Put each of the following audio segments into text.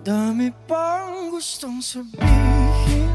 Dami pang gustong sabihin.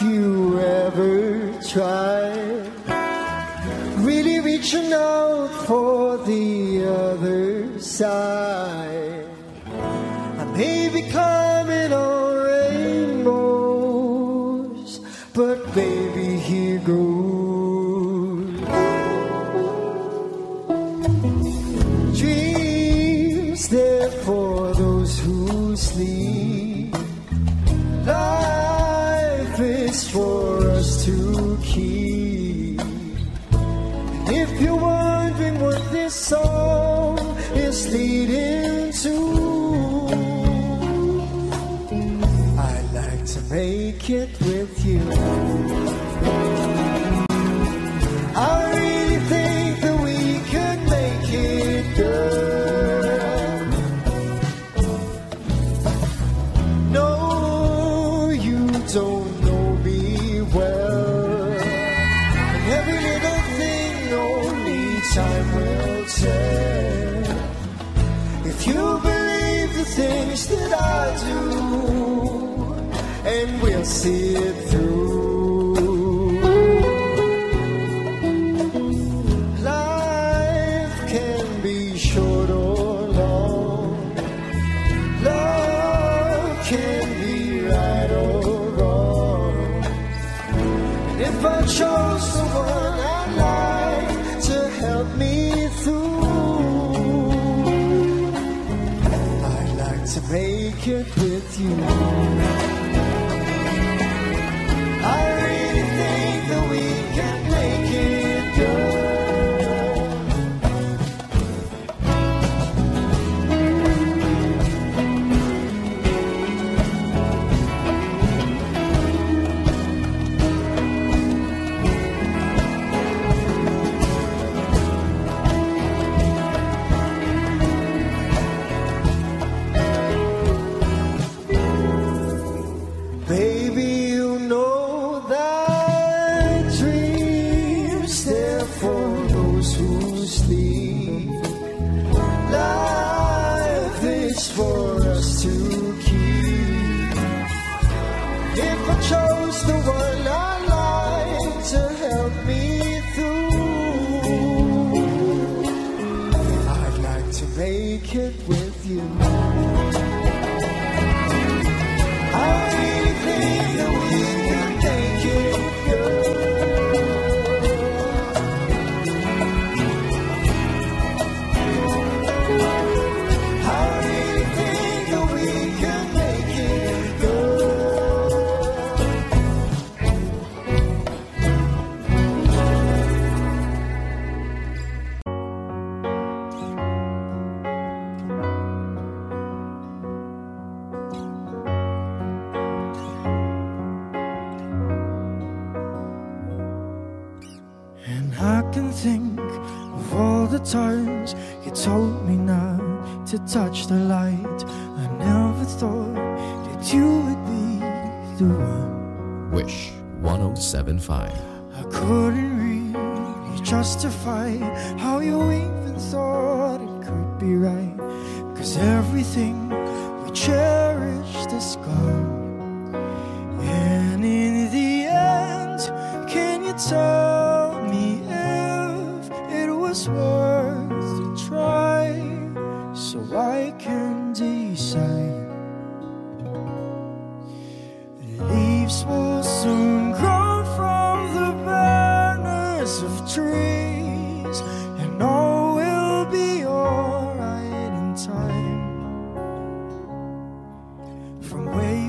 if you ever try really reaching out for the other side.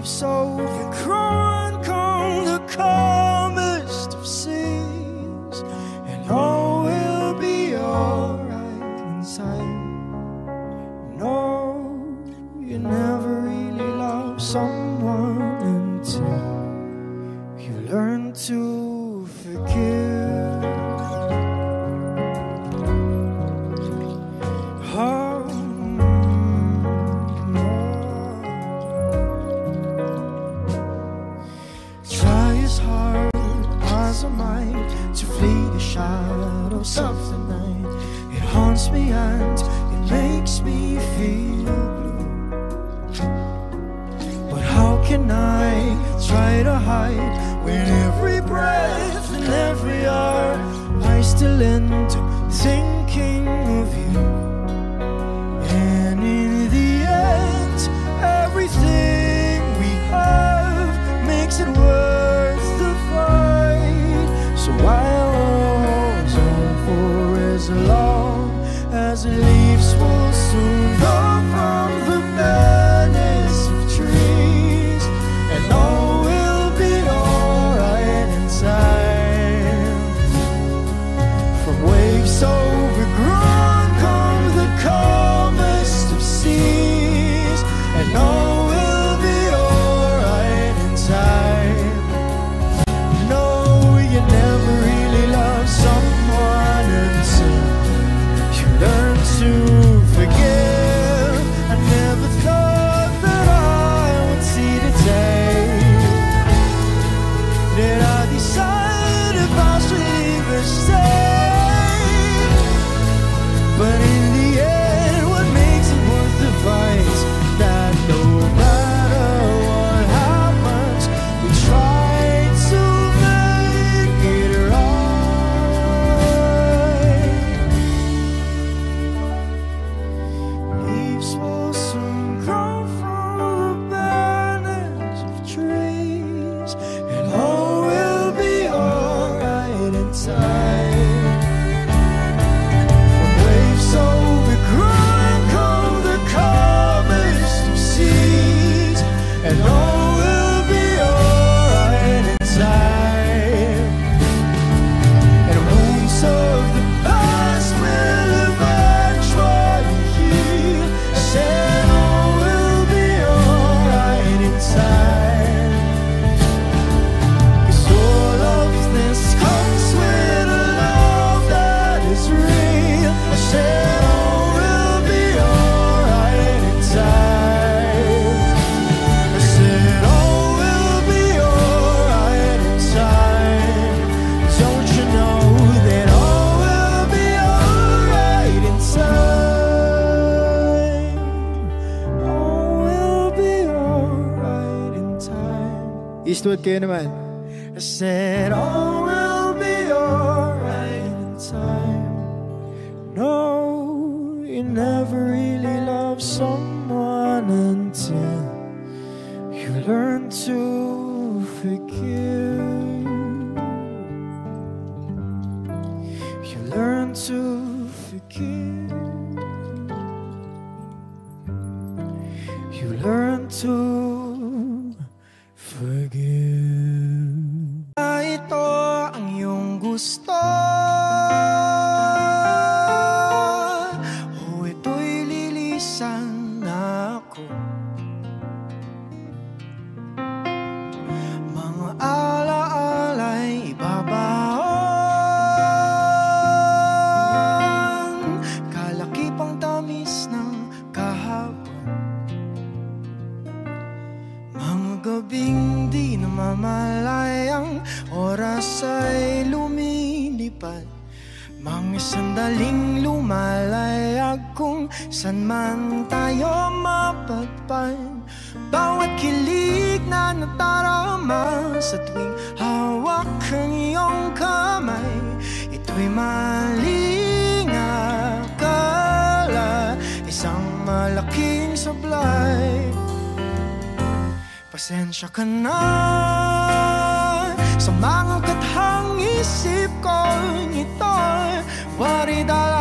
so you cry Palakpakan naman. Said Sandaling lumalayag kung san man tayo mapagpan Bawat kilig na natarama sa tuwing hawak ang iyong kamay Ito'y maling akala, isang malaking sablay. Pasensya ka na sa mga kathang isip fuori dalla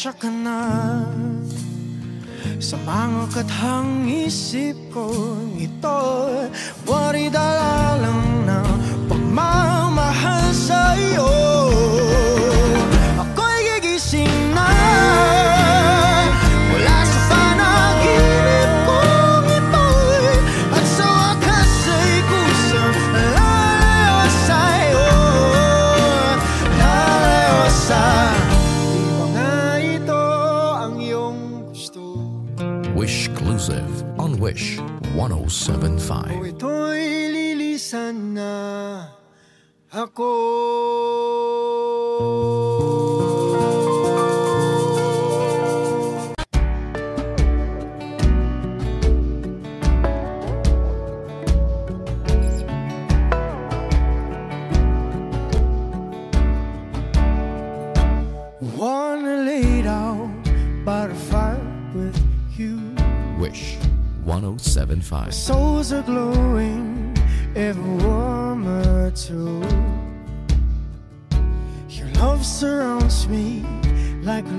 pasensya ka na Sa mga kathang isip ko. 1075. Souls are glowing, ever warmer too. Your love surrounds me like a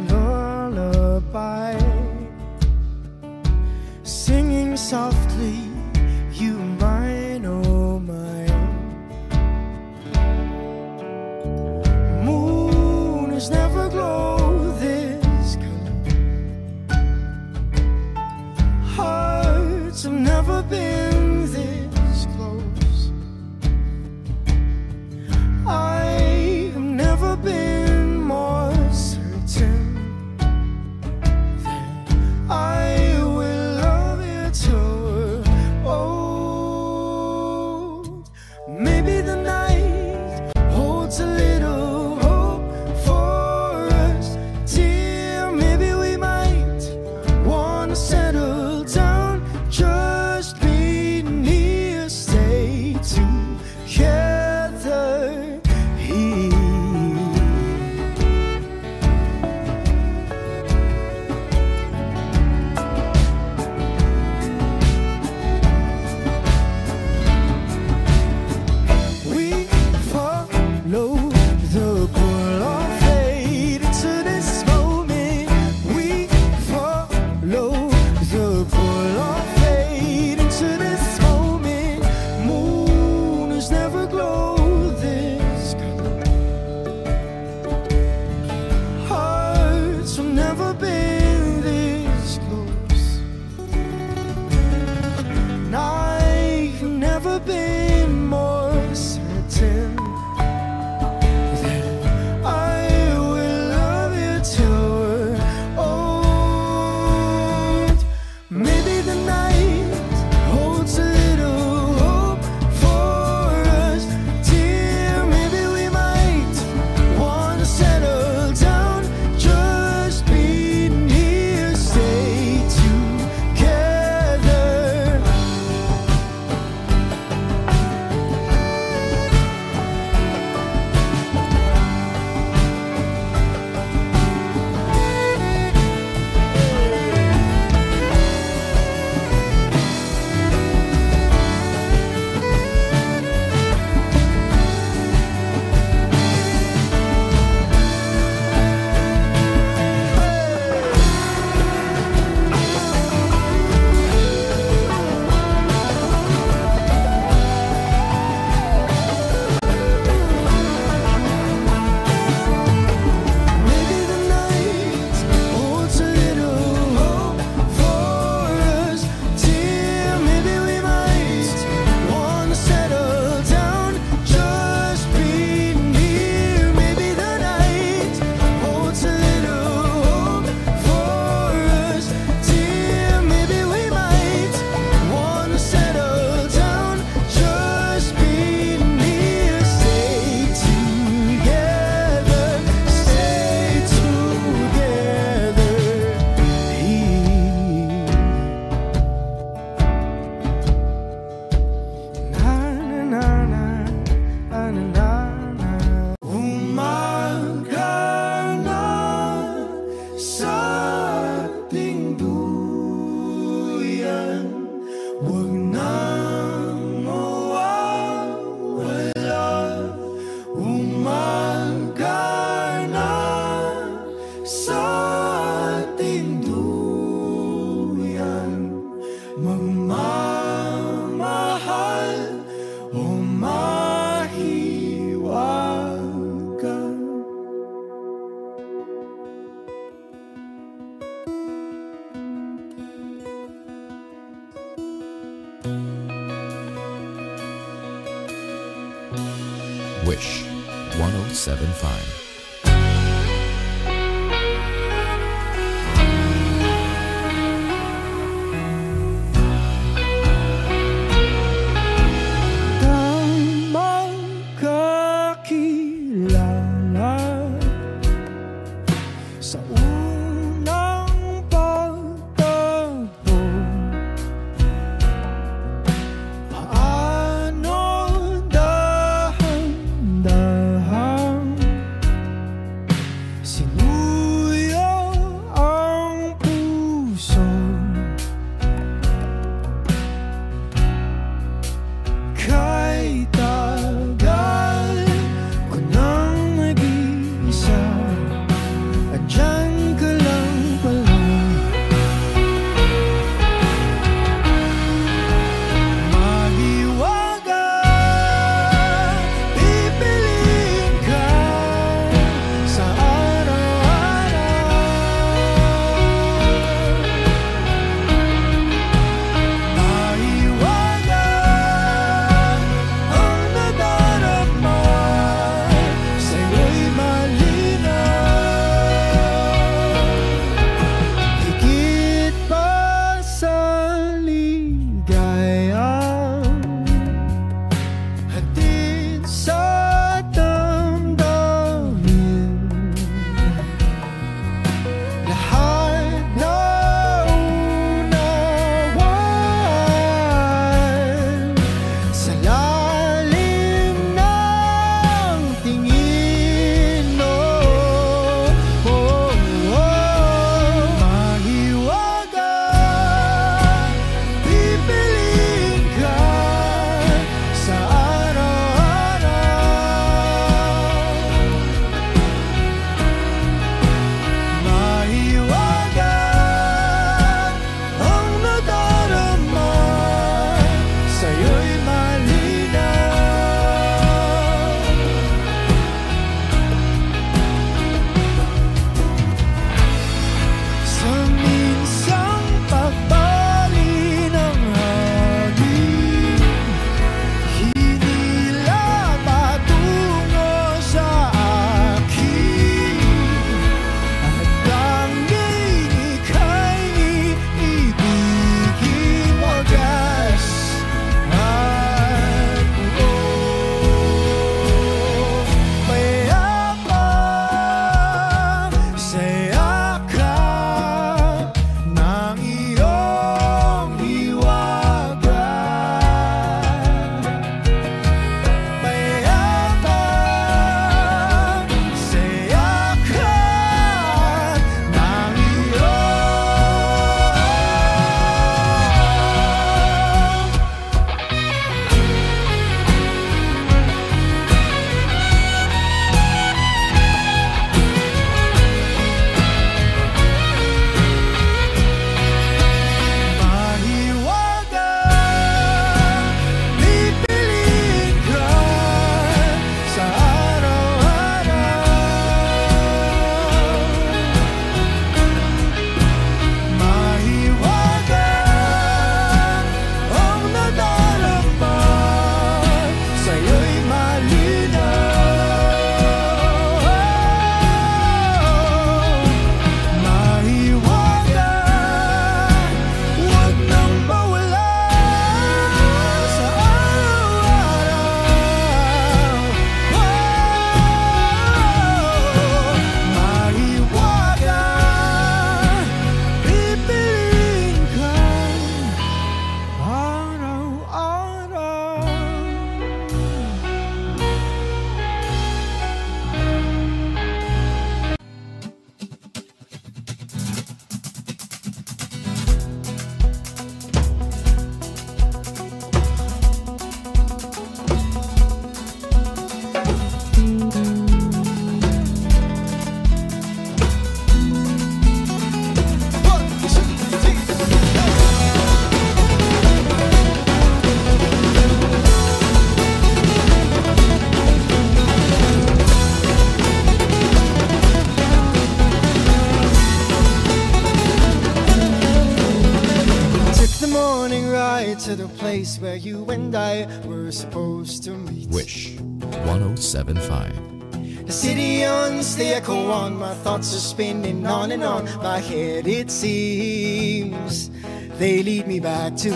and on and on. My head it seems they lead me back to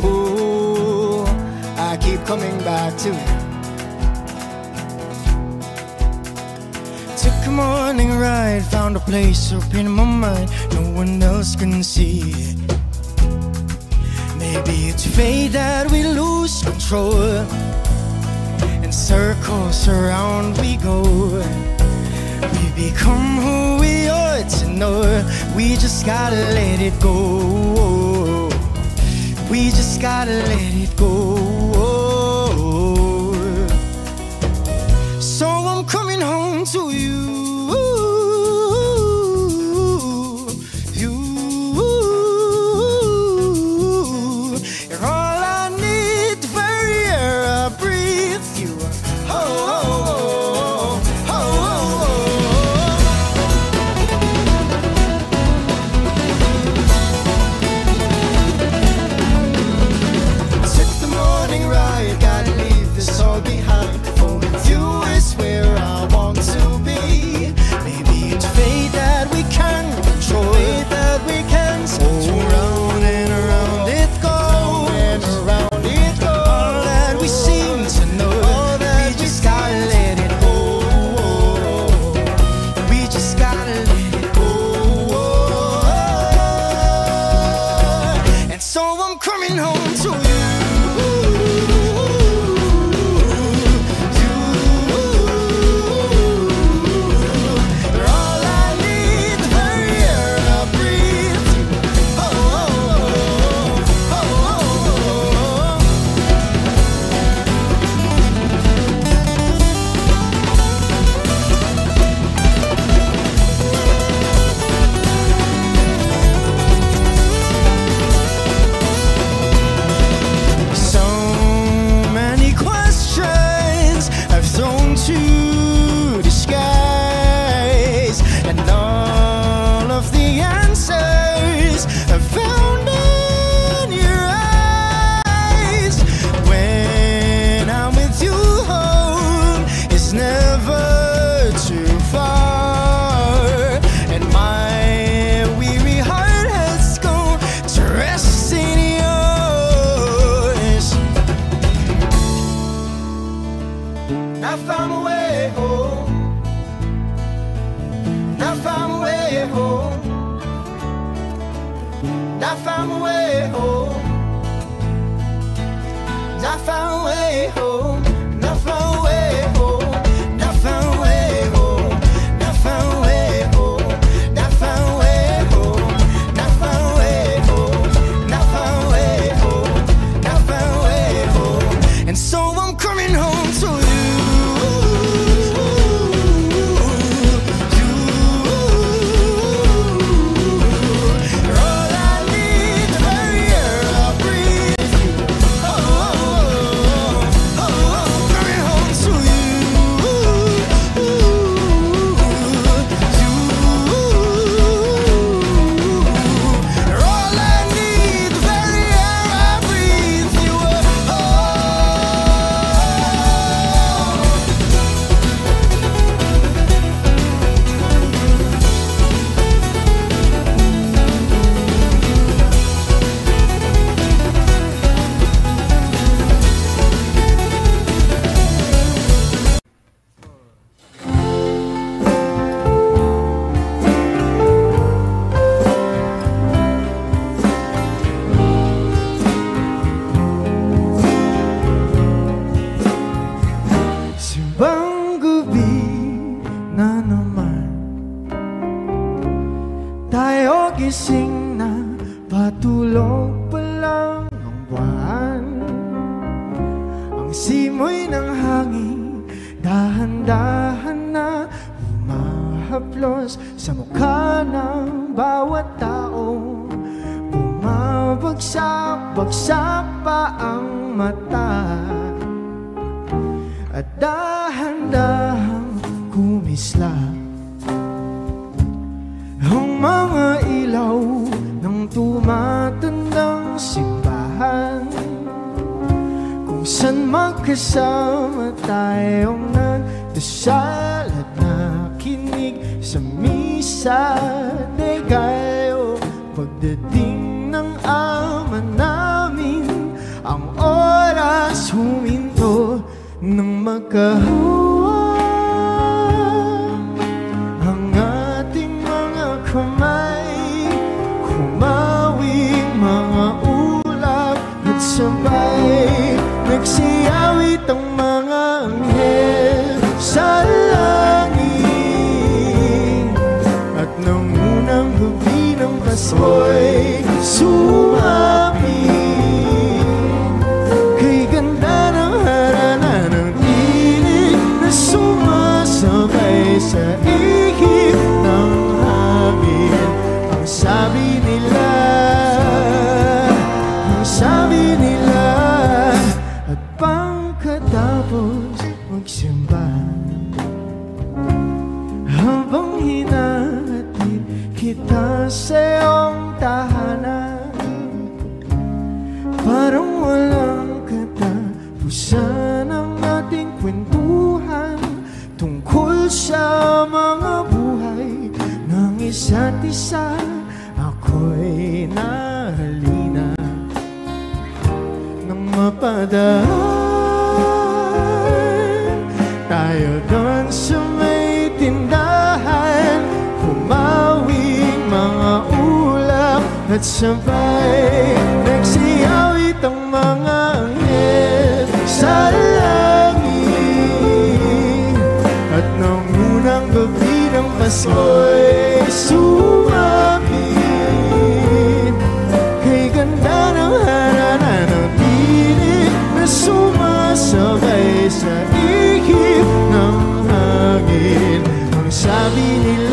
who I keep coming back to. Took a morning ride found a place up in my mind no one else can see it. Maybe it's fate that we lose control and circles around we go we become who we are to know we just gotta let it go. We just gotta let it go. So i'm coming home to you. I found my way home. I found my way home. kasama tayong nagdasal at nakinig sa misa de Gallo Pagdating ng ama namin ang oras huminto ng magkahuwa. Ang ating mga kamay humawig mga ulap at sabay nagsisi sa langit. At nang unang hubli ng Pasko'y sumapi Kay ganda ng harana ng tinig na sumasabay sa isa ako'y nahalina Nang mapadaan. Tayo doon sa may tindahan Humawig mga ulap at sabay Nagsiyaw itang mga anghel sa langit. At nang unang gabi ng Pasko'y suwa Sumasabay sa ihip ng hangin. Ang sabi nila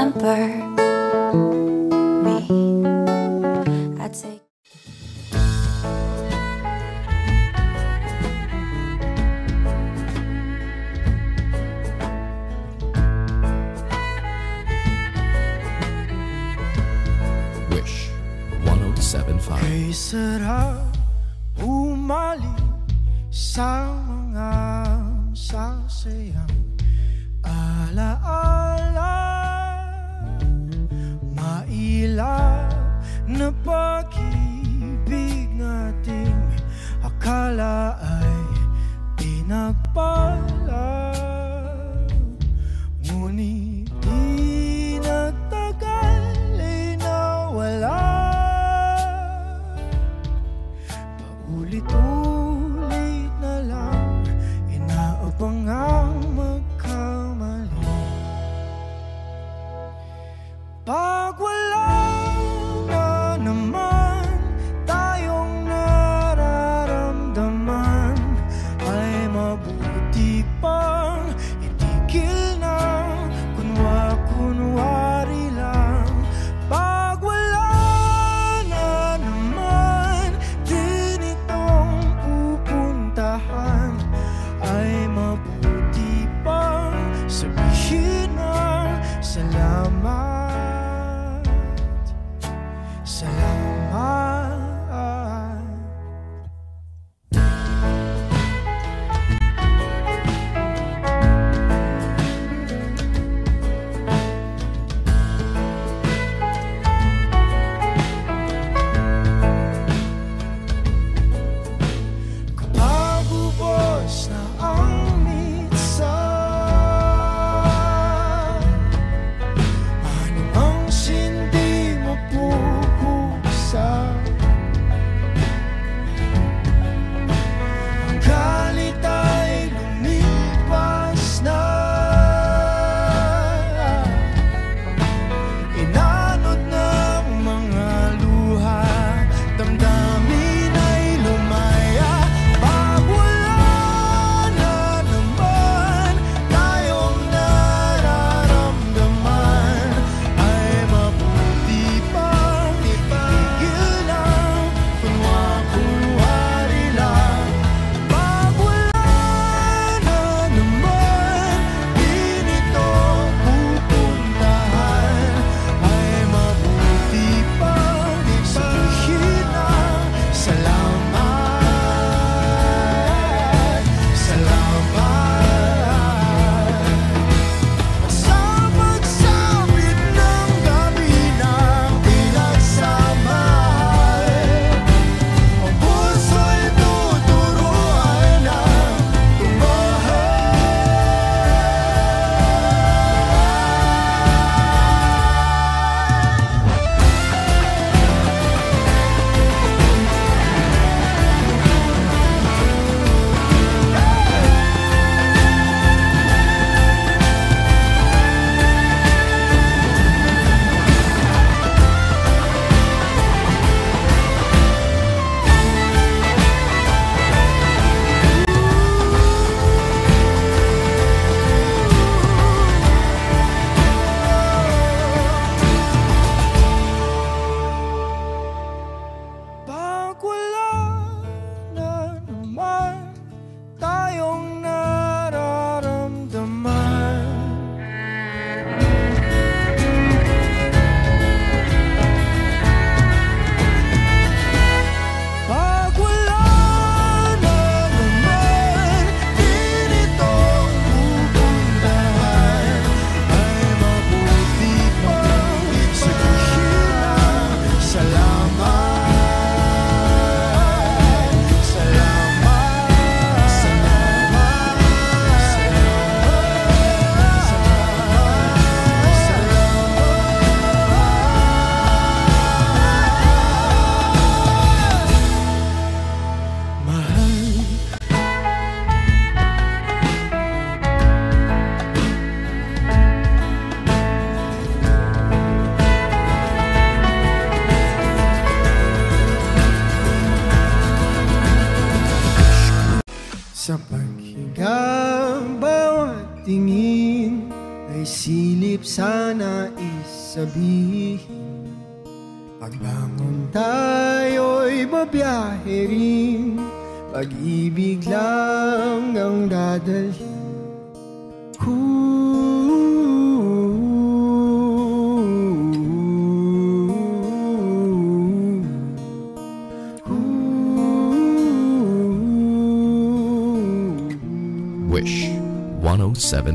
remember.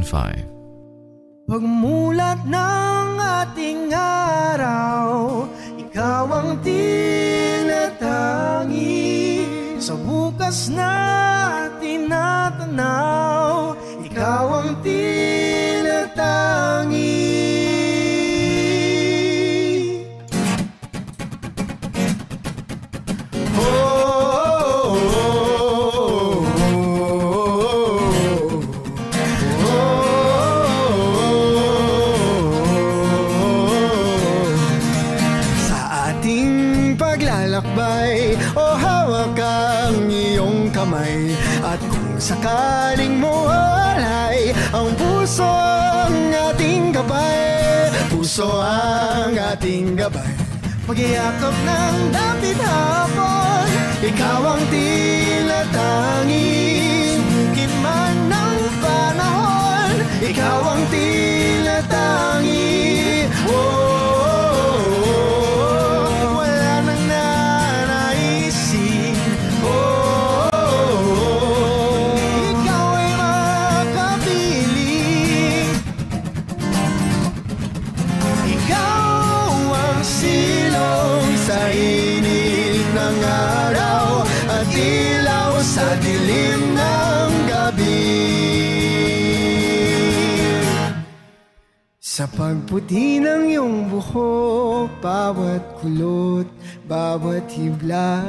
Five. Magputi ng iyong buhok, bawat kulot, bawat hibla.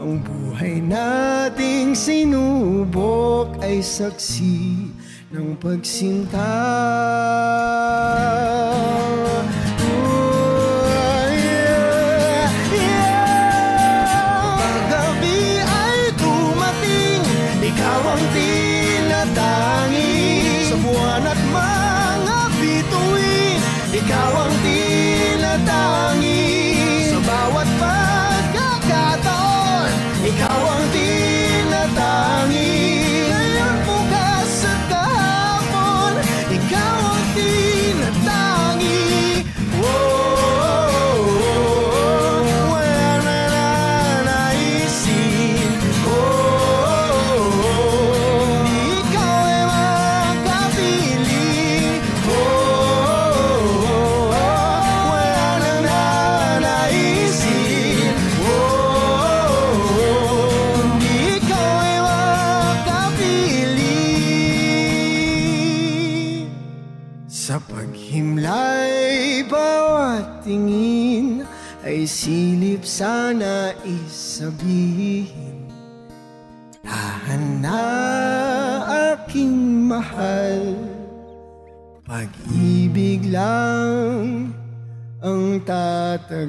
Ang buhay nating sinubok ay saksi ng pagsinta.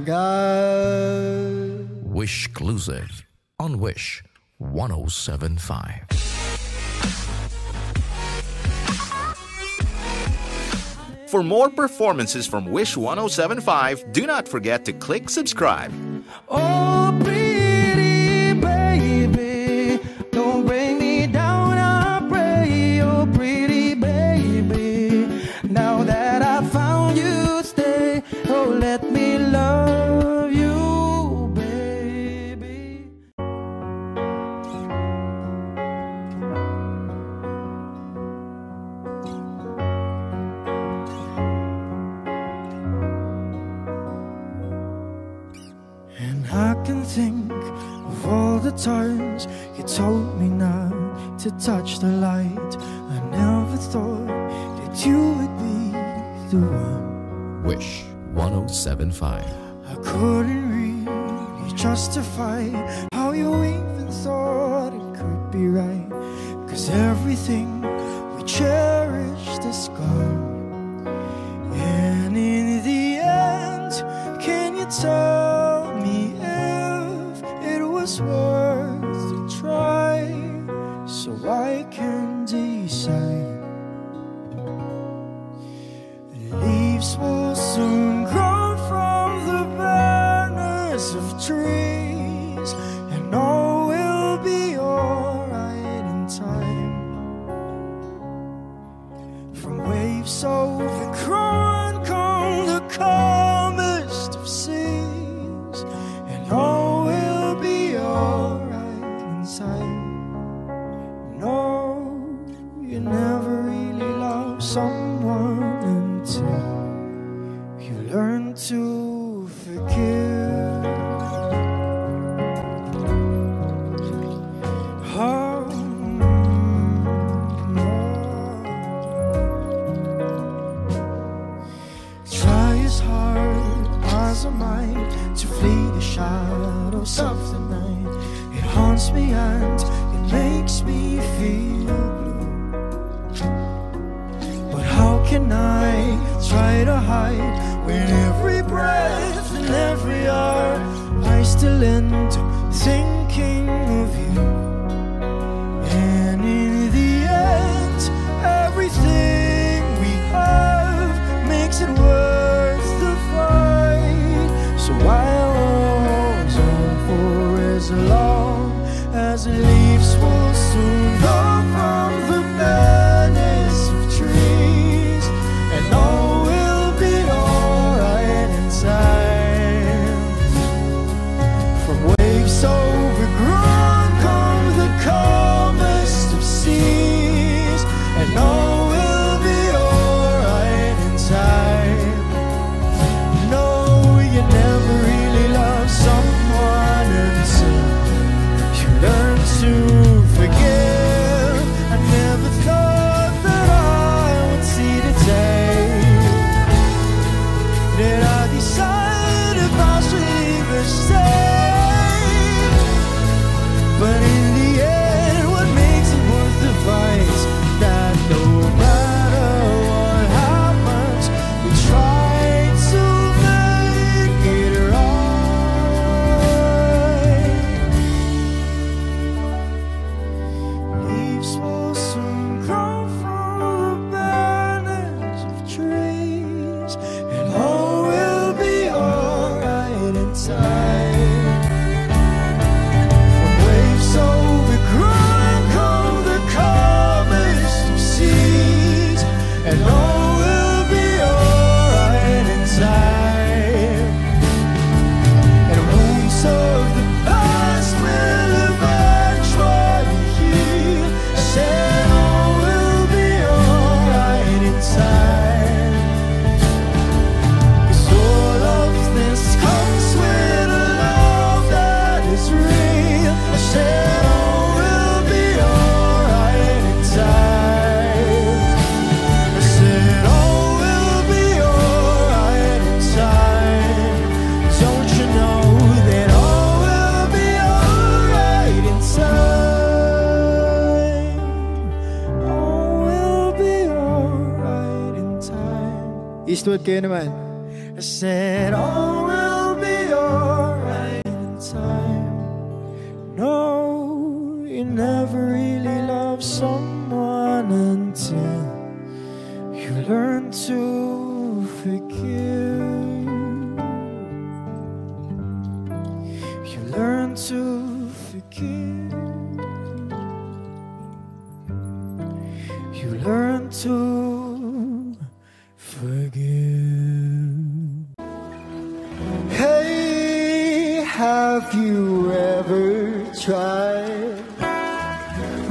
go. Wish exclusive on Wish 1075. For more performances from Wish 1075, do not forget to click subscribe. Oh, Spotify. to a Canaanite. Have you ever tried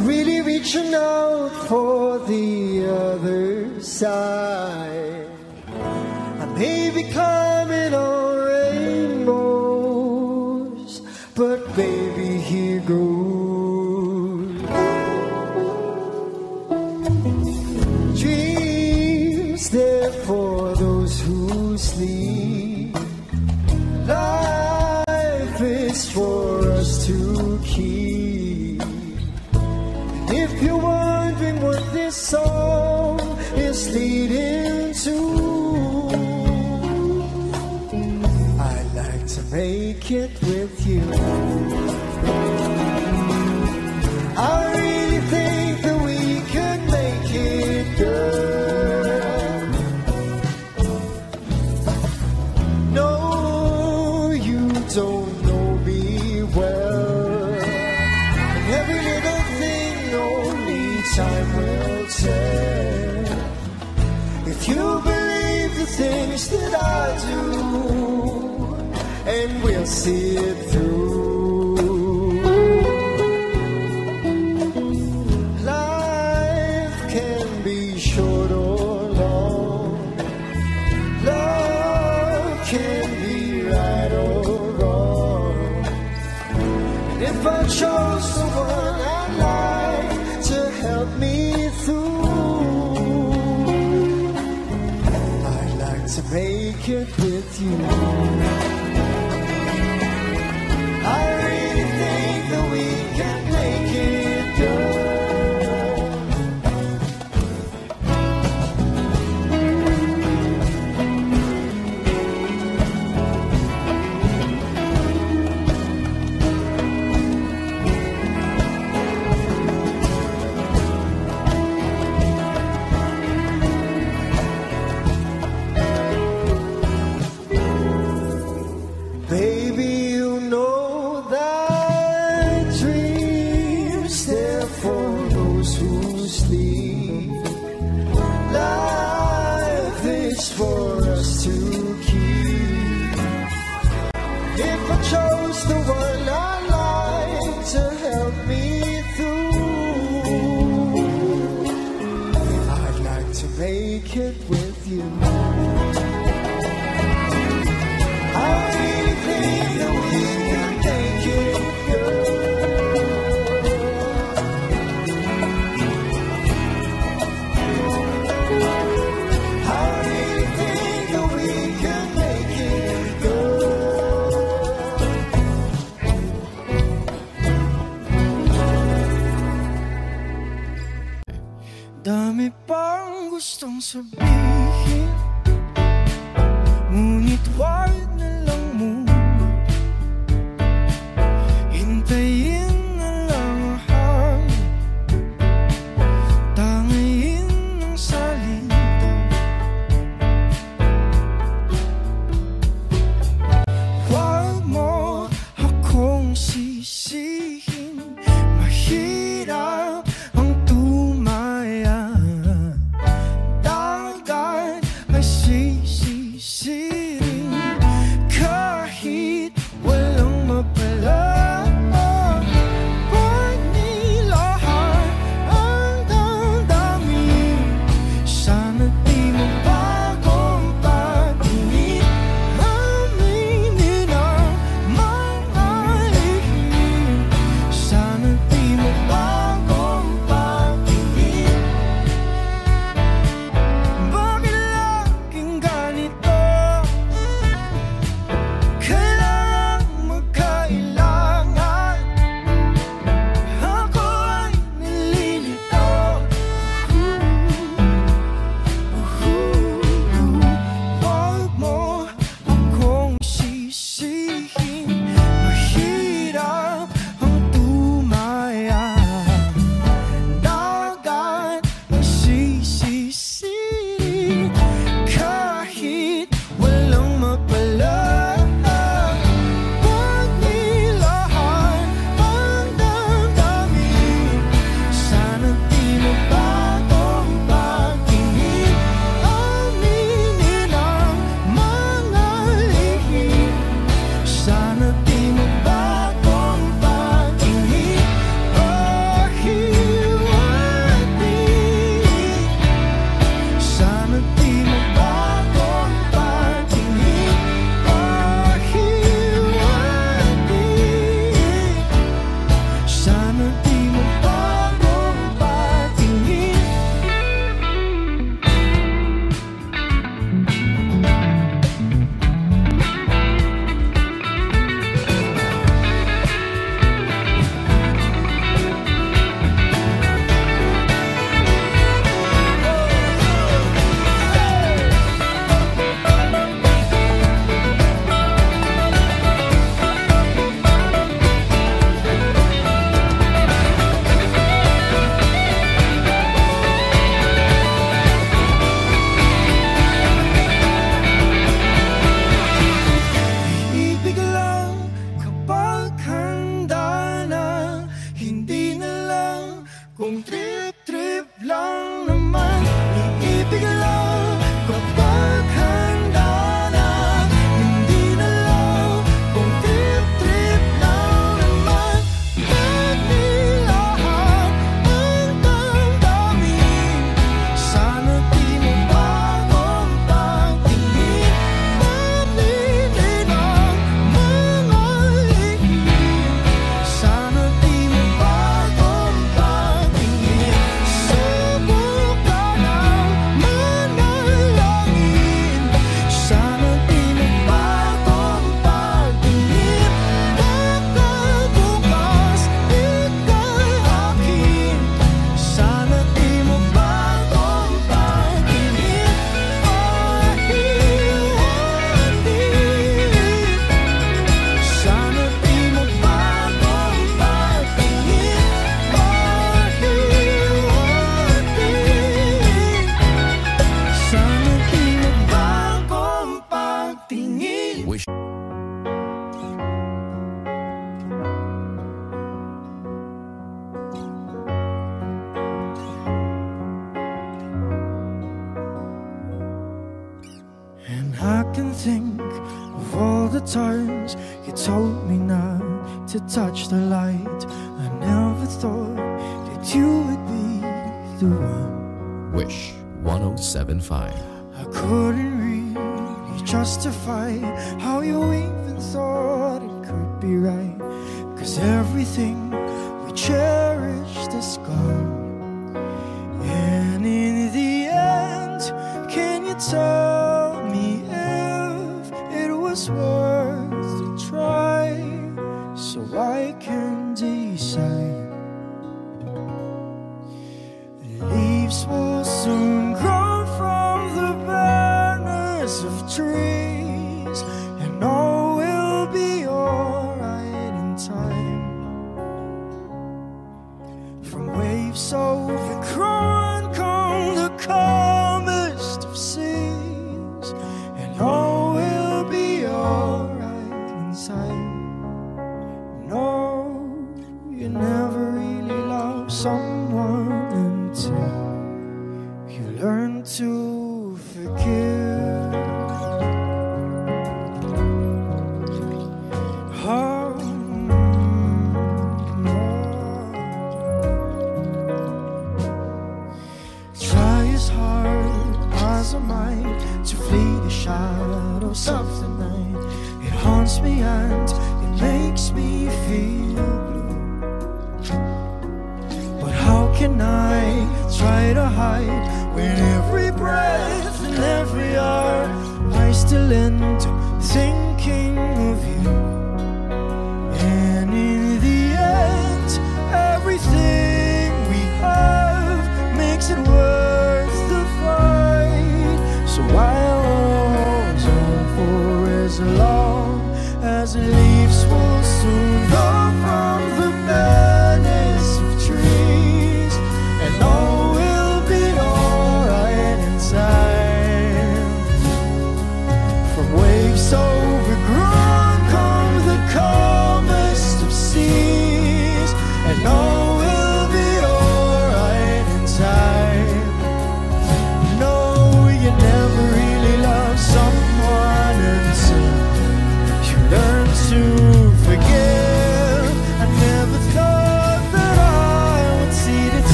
really reaching out for the other side?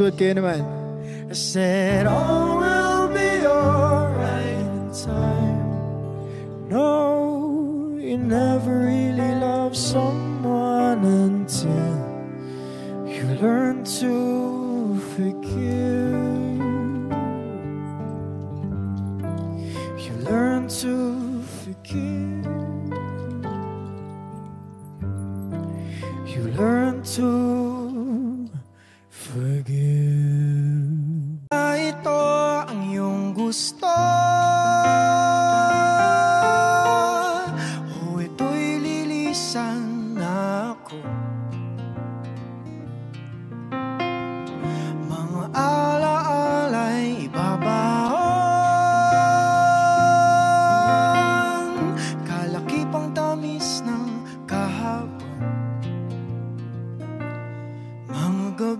to a Canaanite.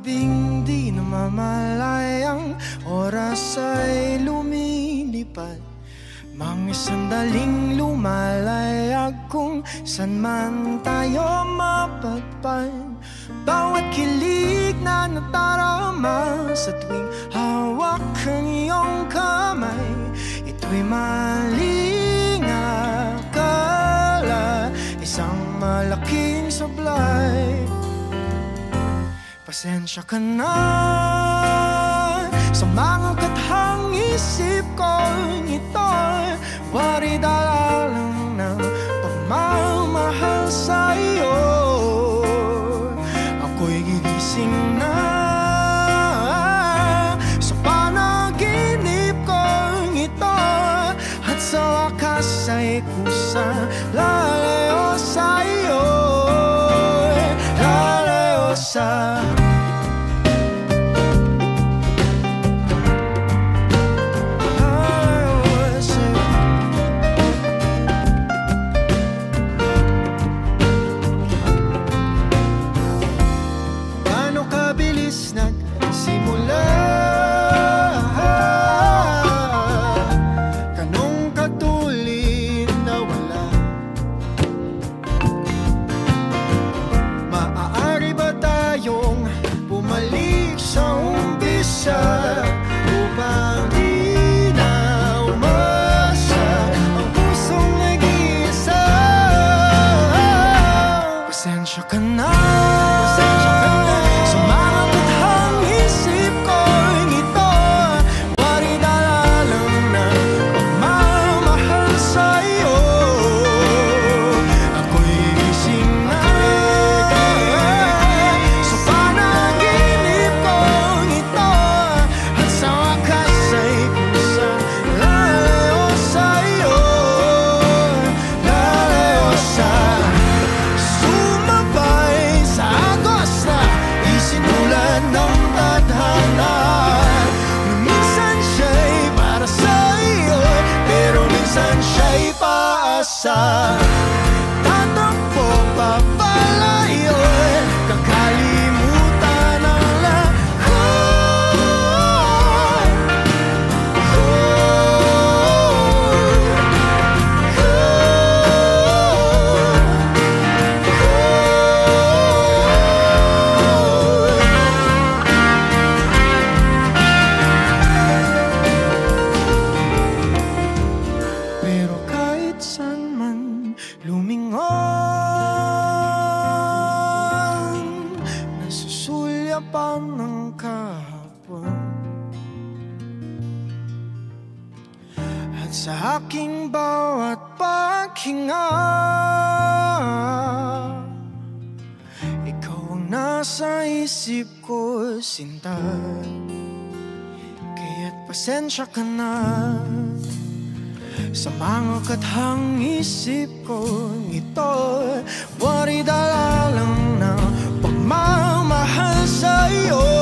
gabing di namamalayang oras ay lumilipad. Mga sandaling lumalayag kung san man tayo mapagpan Bawat kilig na natarama sa tuwing hawak ang iyong kamay Ito'y maling akala, isang malaking sablay. Pasensya ka na. Sa mga kathang isip ko Ito paridala lang ng pagmamahal sa'yo. Pasensya ka na. Sa mga kathang isip ko Ito Waridala lang ng pagmamahal sa'yo.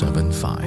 Seven five.